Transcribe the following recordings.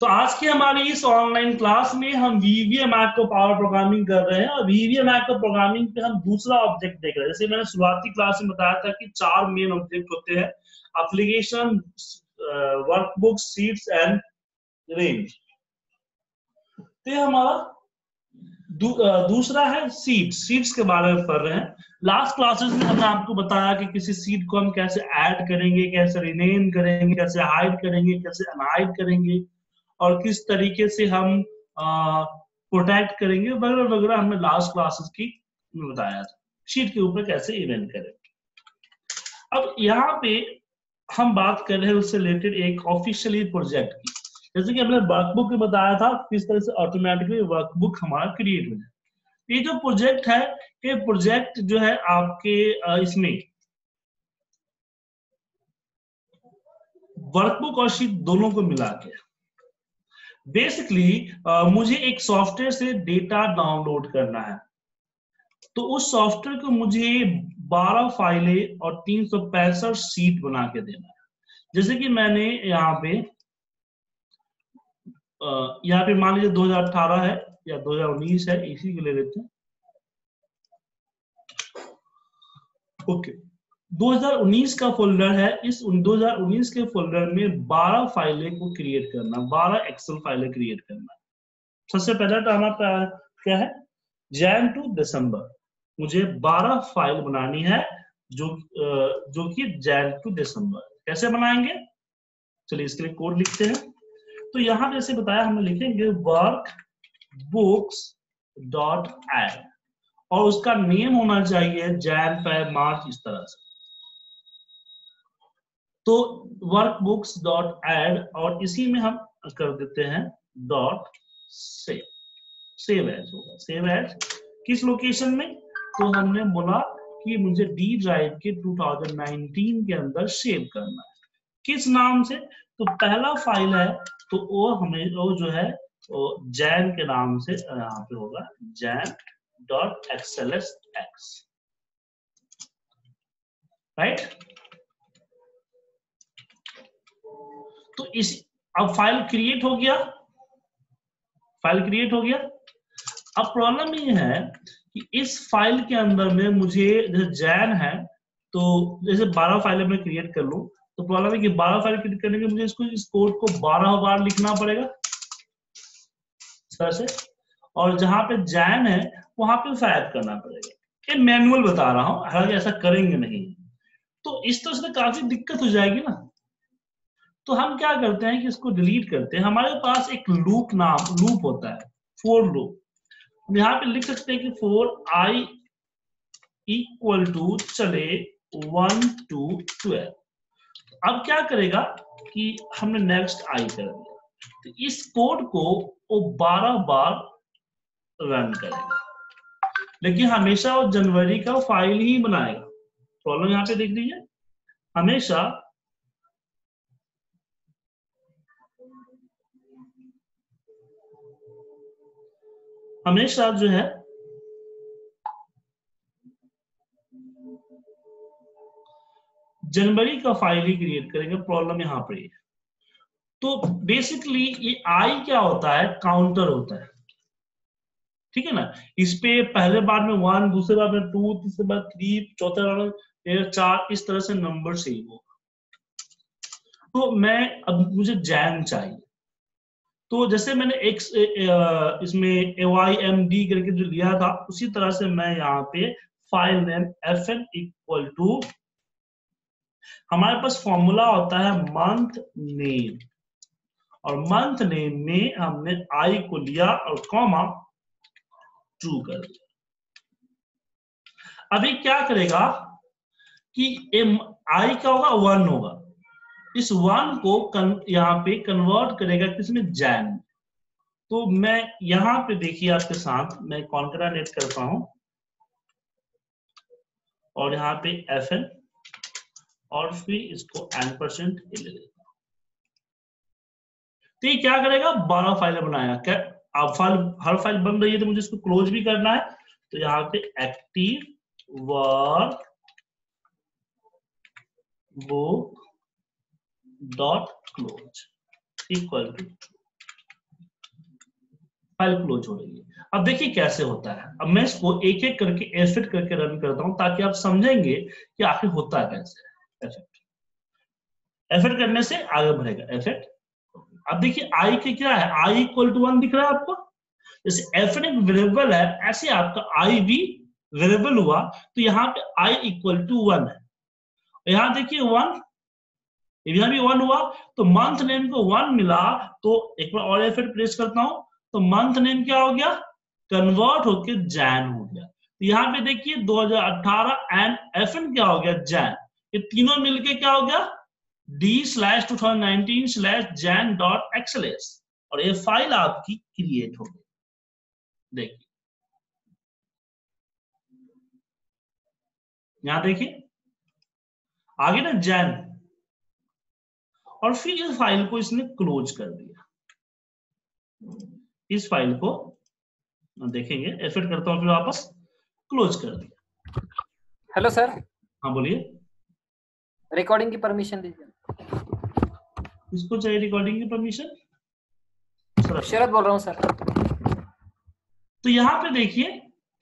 तो आज की हमारी इस ऑनलाइन क्लास में हम वीवीएम को पावर प्रोग्रामिंग कर रहे हैं और वीवीएम को प्रोग्रामिंग पे हम दूसरा ऑब्जेक्ट देख रहे हैं। जैसे मैंने शुरुआती क्लास में बताया था कि चार मेन ऑब्जेक्ट होते हैं application workbook sheets and range तो हमारा दू, दूसरा है सीट सीट्स के बारे में पढ़ रहे हैं। लास्ट क्लासेस में हमने आपको बताया कि किसी सीट को हम कैसे ऐड करेंगे कैसे रिनेम करेंगे कैसे हाइड करेंगे कैसे अनहाइड करेंगे। और किस तरीके से हम प्रोटेक्ट करेंगे, वगैरह वगैरह हमने लास्ट क्लासेस की बताया था। शीट के ऊपर कैसे इवेंट करें। अब यहाँ पे हम बात कर रहे हैं उससे रिलेटेड एक ऑफिशियली प्रोजेक्ट की। जैसे कि हमने वर्कबुक में बताया था किस तरह से ऑटोमेटिकली वर्कबुक हमारा क्रिएट हो जाए। ये जो प्रोजेक्ट है, ये प्रोजेक्ट जो है आपके इसमें वर्कबुक और शीट दोनों को मिला के। बेसिकली uh, मुझे एक सॉफ्टवेयर से डेटा डाउनलोड करना है। तो उस सॉफ्टवेयर को मुझे 12 फाइलें और तीन सौ पैंसठ सीट बना के देना है। जैसे कि मैंने यहाँ पे यहाँ पे मान लीजिए 2018 है या 2019 है इसी को ले लेते हैं। ओके। 2019 का फोल्डर है। इस 2019 के फोल्डर में 12 फाइलें को क्रिएट करना 12 एक्सेल फाइलें क्रिएट करना। सबसे पहला तो हमारा क्या है? जैन टू दिसंबर मुझे 12 फ़ाइल बनानी है जो जो कि जैन टू दिसंबर कैसे बनाएँगे? चलिए इसके लिए कोड लिखते हैं। तो यहाँ जैसे बताया हमने लिखेंगे वर्क बुक्स डॉट एड और उसका नेम होना चाहिए जैन फेब मार्च इस तरह से। तो वर्क बुक्स डॉट एड और इसी में हम कर देते हैं डॉट सेव सेव एज होगा। सेव एज किस लोकेशन में? तो हमने बोला कि मुझे डी ड्राइव के 2019 के अंदर सेव करना है। किस नाम से? तो पहला फ़ाइल है तो वो हमें, वो जो है, वो जैन के नाम से यहाँ पे होगा। Jan dot XLSX X right तो इस, अब फ़ाइल क्रिएट हो गया। फ़ाइल क्रिएट हो गया। अब प्रॉब्लम ये है कि इस फ़ाइल के अंदर में मुझे जैसे जैन है तो जैसे 12 फाइलें मैं क्रिएट कर लू तो प्रॉब्लम है कि 12 फ़ाइल क्रिएट करने के मुझे इसको, इस कोड को 12 बार लिखना पड़ेगा। से। और जहाँ पे जैन है, वहाँ पे फायर करना पड़ेगा। ये मैनुअल बता रहा हूँ, हालाँकि ऐसा करेंगे नहीं। तो इस तरह से काफ़ी दिक्कत हो जाएगी ना। तो हम क्या करते हैं कि इसको डिलीट करते हैं। हमारे पास एक लूप नाम लूप होता है फोर लूप हम यहाँ पे लिख सकते हैं कि फोर आई इक्वल टू चले वन टू ट्वेल्व अब क्या करेगा कि हमने नेक्स्ट आई कर दिया। तो इस कोड को वो बारह बार रन करेगा। लेकिन हमेशा वो जनवरी का फ़ाइल ही बनाएगा। प्रॉब्लम यहाँ पे देख लीजिए। हमेशा हमेशा जो है, जनवरी का फ़ाइल ही क्रिएट करेंगे प्रॉब्लम यहाँ पर है तो बेसिकली ये आई क्या होता है? काउंटर होता है। ठीक है ना? इस पे पहले बार में वन दूसरे बार में टू तीसरे बार थ्री चौथे बार में चार, इस तरह से नंबर से होगा। तो मैं, अब मुझे जैन चाहिए। तो जैसे मैंने एक इसमें वाई एम डी करके जो लिया था, उसी तरह से मैं यहाँ पे file name F N equal to हमारे पास फॉर्मूला होता है मंथ नेम और मंथ नेम में हमने आई को लिया और कॉमा टू कर दिया। अभी क्या करेगा कि एम आई क्या होगा? वन होगा। इस वन को कन, यहाँ पे कन्वर्ट करेगा किसमें? जैन तो मैं यहाँ पे देखिए आपके साथ मैं कॉन्करा नेट करता हूँ। और यहाँ पे एफ़ एन और फिर इसको एन परसेंट ले हूँ। तो ये क्या करेगा? बारह फाइलें बनाएगा क्या अब फ़ाइल हर फ़ाइल बन रही है तो मुझे इसको क्लोज भी करना है। तो यहाँ पे active workbook dot close equal to file close हो रही है। अब देखिए कैसे होता है। अब मैं इसको एक एक करके एफेक्ट करके रन करता हूँ ताकि आप समझेंगे कि आखिर होता है। कैसे एफेक्ट एफेक्ट करने से आगे बढ़ेगा। एफेक्ट अब देखिए आई के क्या है? आई इक्वल टू वन दिख रहा है आपको? जैसे एफ़ एक वेरिएबल है, ऐसे आपका आई भी वेरिएबल हुआ तो यहाँ पे आई इक्वल टू वन है। यहाँ देखिए वन यहाँ भी वन हुआ तो मंथ नेम को वन मिला तो एक बार और एफ़ प्रेस करता हूँ तो मंथ नेम क्या हो गया? कन्वर्ट होके जैन हो गया। तो यहाँ पे देखिए 2018 एंड एफ़ क्या हो गया? जैन ये तीनों मिलके क्या हो गया? D slash two thousand nineteen slash Jan dot XLSX और ये फ़ाइल आपकी क्रिएट हो गई। देखिए। यहाँ देखिए। आगे ना जैन और फिर इस फ़ाइल को इसने क्लोज कर दिया। इस फ़ाइल को देखेंगे एफेक्ट करता हूँ फिर वापस क्लोज कर दिया। हेलो सर हाँ बोलिए। रिकॉर्डिंग की परमिशन दीजिए। इसको चाहिए रिकॉर्डिंग की परमिशन शरद बोल रहा हूँ सर तो यहाँ पे देखिए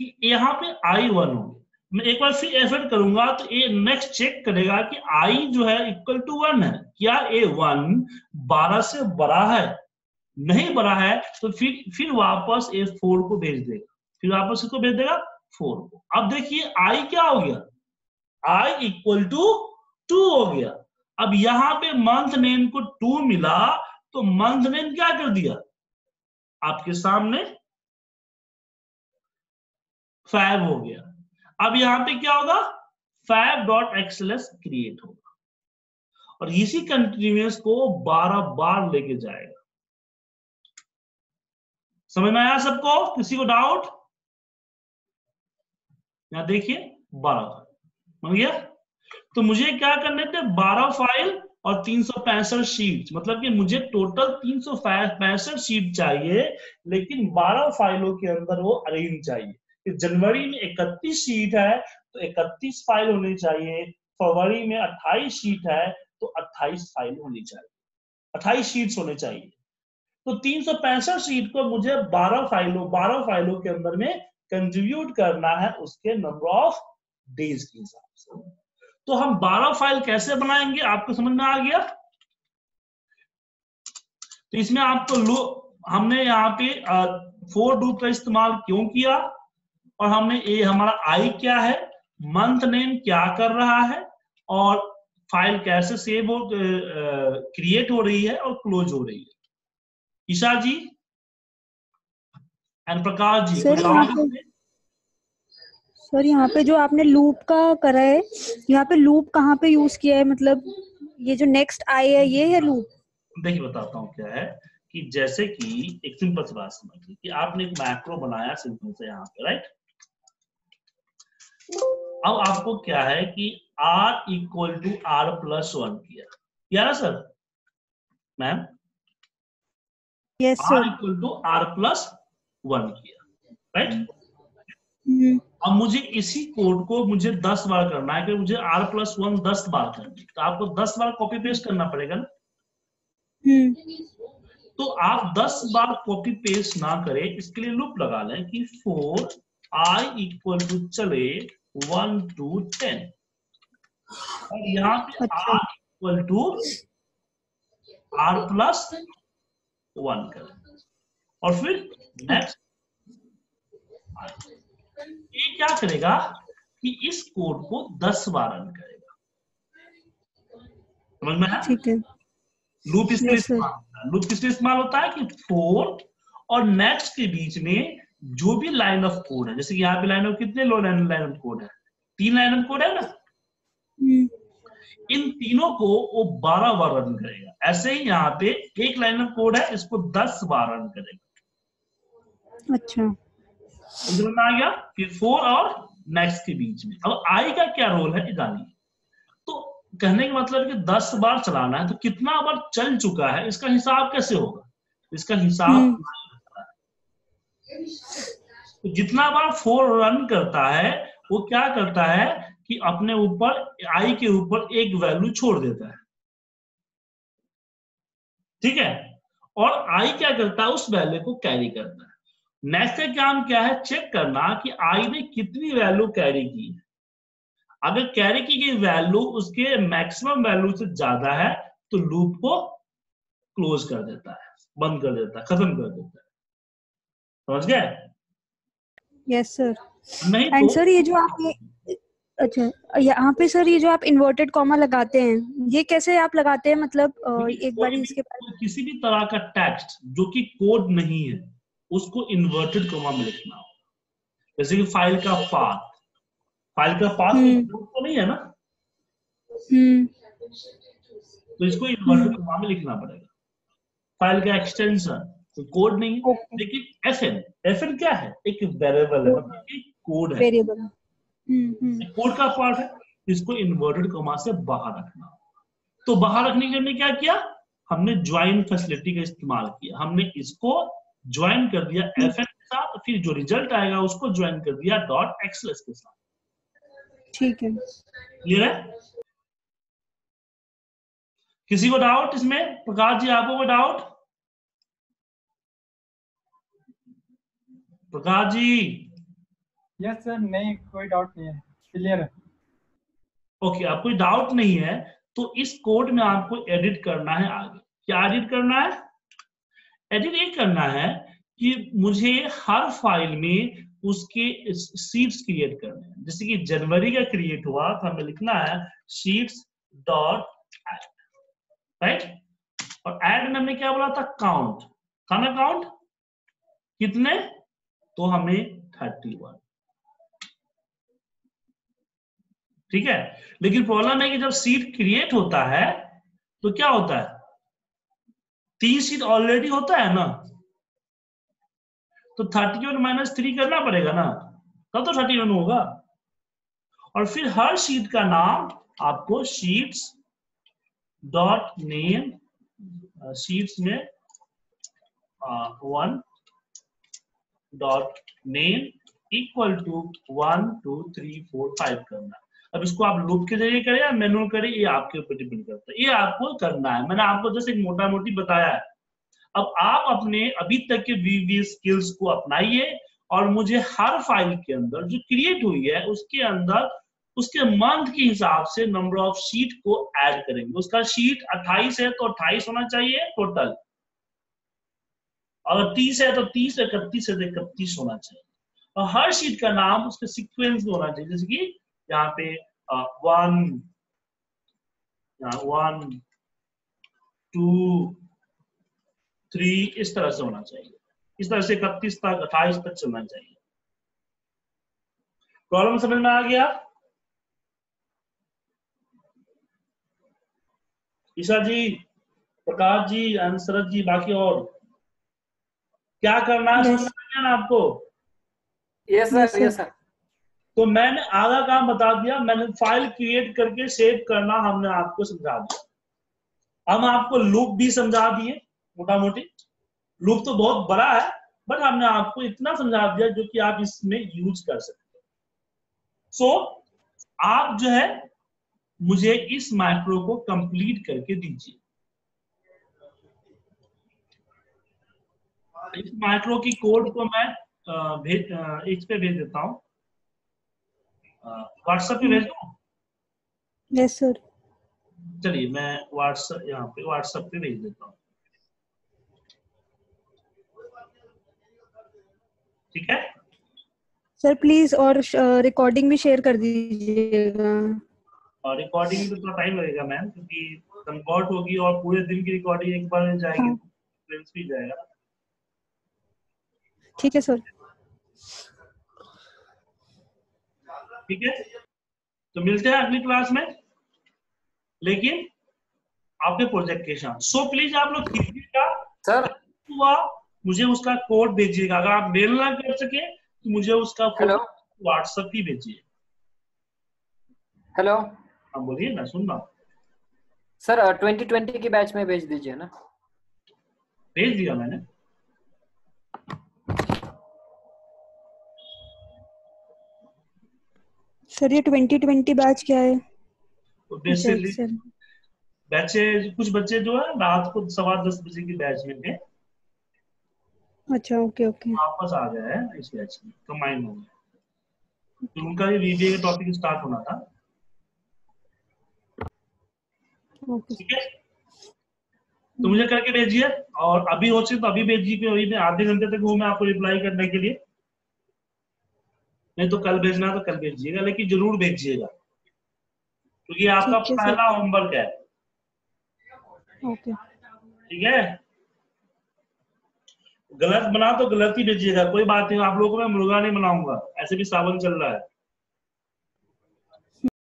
कि यहाँ पे आई वन होगी। मैं एक बार फिर एफर्ट करूँगा तो ए नेक्स्ट चेक करेगा कि आई जो है इक्वल टू वन है। क्या ए वन बारह से बड़ा है? नहीं बड़ा है तो फिर फिर वापस ए फोर को भेज देगा। फिर वापस इसको भेज देगा? फोर को। अब देखिए आई क्या हो गया? आई इक्वल टू टू हो गया। अब यहाँ पे मंथ नेम को टू मिला तो मंथ नेम क्या कर दिया? आपके सामने फाइव हो गया। अब यहाँ पे क्या होगा? फाइव डॉट एक्सएलएस क्रिएट होगा। और इसी कंटिन्यूस को बारह बार लेके जाएगा। समझ में आया सबको? किसी को डाउट यहाँ देखिए, बारह बन गया? तो मुझे क्या करने थे? बारह फ़ाइल और तीन सौ पैंसठ शीट मतलब कि मुझे टोटल तीन सौ पैंसठ शीट चाहिए, लेकिन बारह फाइलों के अंदर वो अरेंज चाहिए। जनवरी में इकतीस शीट है तो इकतीस फ़ाइल होनी चाहिए। फरवरी में अट्ठाईस शीट है तो अट्ठाईस फ़ाइल होनी चाहिए। अट्ठाईस शीट्स होने चाहिए। तो तीन सौ पैंसठ शीट को मुझे बारह फाइलों बारह फाइलों के अंदर में कंट्रीब्यूट करना है, उसके नंबर ऑफ़ डेज़ के हिसाब से। तो हम बारह फ़ाइल कैसे बनाएँगे? आपको समझ में आ गया? तो इसमें आपको लो, हमने यहाँ पे फोर डूप का इस्तेमाल क्यों किया? और हमने ये हमारा आई क्या है? मंथ नेम क्या कर रहा है? और फ़ाइल कैसे सेव हो क्रिएट हो रही है और क्लोज हो रही है। ईशा जी एंड प्रकाश जी सर यहाँ पे जो आपने लूप का करा है यहाँ पे लूप कहाँ पे यूज़ किया है? मतलब ये जो नेक्स्ट आई है ये है लूप देखिए बताता हूँ क्या है कि जैसे कि एक सिंपल सी बात समझिए कि आपने एक मैक्रो बनाया सिंपल से यहाँ पे राइट अब आपको क्या है कि r equal to R plus one किया। किया ना sir? Ma'am? Yes sir equal to R plus one किया। राइट हम्म, अब मुझे इसी कोड को मुझे दस बार करना है कि मुझे r प्लस वन दस बार करनी है। तो आपको दस बार कॉपी पेस्ट करना पड़ेगा ना? हम्म, तो आप दस बार कॉपी पेस्ट ना करें इसके लिए लूप लगा लें कि फोर आई इक्वल टू चले वन टू टेन। और यहाँ पे अच्छा। r equal to R plus one करें। और फिर नेक्स्ट ये क्या करेगा कि इस कोड को दस बार रन करेगा। समझ में है ठीक है। लूप इसलिए इस्तेमाल होता है? लूप किस लिए इस्तेमाल होता है कि फोर और नेक्स्ट के बीच में जो भी लाइन ऑफ़ कोड है जैसे कि यहाँ पे लाइन ऑफ़ कितने लो लाइन लाइन ऑफ़ कोड है? तीन लाइन ऑफ़ कोड है ना? हम्म, इन तीनों को वो बारह बार रन करेगा। ऐसे ही यहाँ पे एक लाइन ऑफ़ कोड है इसको दस बार रन करेगा। अच्छा। समझ में आ गया? फिर फोर और नेक्स्ट के बीच में। अब आई का क्या रोल है जानिए। तो कहने का मतलब कि दस बार चलाना है तो कितना बार चल चुका है इसका हिसाब कैसे होगा? इसका हिसाब हम्म। जितना बार फोर रन करता है, वो क्या करता है कि अपने ऊपर, आई के ऊपर एक वैल्यू छोड़ देता है। ठीक है? और आई क्या करता है? उस वैल्यू को कैरी करता है। नेक्स्ट का काम क्या है? चेक करना कि आई ने कितनी वैल्यू कैरी की है। अगर कैरी की गई वैल्यू उसके मैक्सिमम वैल्यू से ज़्यादा है तो लूप को क्लोज कर देता है, बंद कर देता है, खत्म कर देता है। समझ गए? यस सर नहीं एंड तो सर ये जो आप अच्छा यहाँ पे सर ये जो आप इन्वर्टेड कॉमा लगाते हैं ये कैसे आप लगाते हैं? मतलब एक बार इसके किसी भी तरह का टेक्स्ट जो कि कोड नहीं है उसको इन्वर्टेड कॉमा में लिखना जैसे कि फ़ाइल का पाथ फ़ाइल का पाथ हम्म। तो नहीं है ना? हम्म। तो इसको इन्वर्टेड कॉमा में लिखना पड़ेगा। फ़ाइल का एक्सटेंशन तो कोड नहीं है। ओके लेकिन एफ़ एन एफ़ एन क्या है? एक वेरिएबल है मतलब एक कोड है। Variable hmm hmm. कोड का पार्ट है इसको इन्वर्टेड कॉमा से बाहर रखना। तो बाहर रखने के लिए क्या किया? हमने ज्वाइन फैसिलिटी का इस्तेमाल किया। हमने इसको ज्वाइन कर दिया एफ़ एन के साथ फिर जो रिज़ल्ट आएगा उसको ज्वाइन कर दिया डॉट एक्सलेस के साथ। ठीक है। क्लियर है? किसी को डाउट इसमें? प्रकाश जी आपको कोई doubt Prakash ji. Yes sir नहीं कोई डाउट नहीं है। क्लियर है। ओके आप कोई डाउट नहीं है तो इस कोड में आपको एडिट करना है आगे। क्या एडिट करना है? एडिट ये करना है कि मुझे हर फ़ाइल में उसके शीट्स क्रिएट करने हैं। जैसे कि जनवरी का क्रिएट हुआ तो हमें लिखना है शीट्स डॉट एड राइट और एड में हमने क्या बोला था? काउंट था ना काउंट कितने? तो हमें थर्टी वन ठीक है? लेकिन प्रॉब्लम है कि जब सीट क्रिएट होता है तो क्या होता है? तीन सीट ऑलरेडी होता है ना? तो थर्टी वन माइनस थ्री करना पड़ेगा ना? तब तो थर्टी वन होगा। और फिर हर सीट का नाम आपको शीट्स डॉट नेम शीट्स में one dot name equal to one two three four five करना अब इसको आप लूप के ज़रिए करें या मैनुअल करें, ये आपके ऊपर डिपेंड करता है। ये आपको करना है। मैंने आपको जैसे एक मोटा मोटी बताया है। अब आप अपने अभी तक के वीवी स्किल्स को अपनाइए और मुझे हर फ़ाइल के अंदर जो क्रिएट हुई है, उसके अंदर, उसके मंथ के हिसाब से नंबर ऑफ़ शीट को ऐड करेंगे। उसका शीट 28 है तो 28 होना चाहिए टोटल अगर 30 है तो 30 इकतीस है तो इकतीस होना चाहिए। और हर शीट का नाम उसके सीक्वेंस में होना चाहिए। जैसे कि यहाँ पे वन वन टू थ्री इस तरह से होना चाहिए। इस तरह से इकतीस तक, अट्ठाईस तक चलना चाहिए। प्रॉब्लम समझ में आ गया? ईशा जी, प्रकाश जी शरद जी, बाकी और क्या करना है? Yes. समझ में ना आपको? Yes Yes, sir sir. Yes sir तो मैंने आधा काम बता दिया मैंने फ़ाइल क्रिएट करके सेव करना हमने आपको समझा दिया। हम आपको लूप भी समझा दिए मोटा मोटी लूप तो बहुत बड़ा है बट हमने आपको इतना समझा दिया जो कि आप इसमें यूज़ कर सकते हैं। सो आप जो है मुझे इस माइक्रो को कंप्लीट करके दीजिए। इस माइक्रो की कोड को मैं भेज इस पे भेज देता हूँ। व्हाट्सएप पे भेज? दूँ यस सर चलिए मैं व्हाट्सएप यहाँ पे व्हाट्सएप पे भेज देता हूँ। ठीक है? सर प्लीज़ और रिकॉर्डिंग भी शेयर कर दीजिएगा। और रिकॉर्डिंग में तो थोड़ा टाइम लगेगा मैम क्योंकि कन्वर्ट होगी और पूरे दिन की रिकॉर्डिंग एक बार जाएगी हाँ। फ्रेंड्स भी जाएगा। ठीक है सर। ठीक है? तो मिलते हैं अगली क्लास में। लेकिन आपके प्रोजेक्ट के साथ। सो प्लीज़ आप लोग कीजिएगा। सर। हुआ मुझे उसका कोड भेजिएगा। अगर आप मेल ना कर सके तो मुझे उसका हेलो व्हाट्सएप ही भेजिए। हेलो हाँ बोलिए ना सुन रहा सर ट्वेंटी ट्वेंटी की बैच में भेज दीजिए ना। भेज दिया मैंने। सर ये ट्वेंटी ट्वेंटी बैच क्या है? तो अच्छा, बेसिकली सर। बैचे कुछ बच्चे जो है रात को सवा दस बजे की बैच में थे। अच्छा ओके ओके। वापस आ गया है इस बैच में कंबाइन हो गया तो उनका भी वीबीए का टॉपिक स्टार्ट होना था। ठीक है? तो मुझे करके भेजिए और अभी हो सके तो अभी भेजिए कि अभी आधे घंटे तक हूँ मैं आपको रिप्लाई करने के लिए। नहीं तो कल भेजना तो कल भेजिएगा लेकिन ज़रूर भेजिएगा। क्योंकि तो आपका। पहला होमवर्क है। ठीक है? गलत बना तो गलत ही भेजिएगा कोई बात नहीं आप लोगों को मैं मुर्गा नहीं बनाऊँगा ऐसे भी सावन चल रहा है।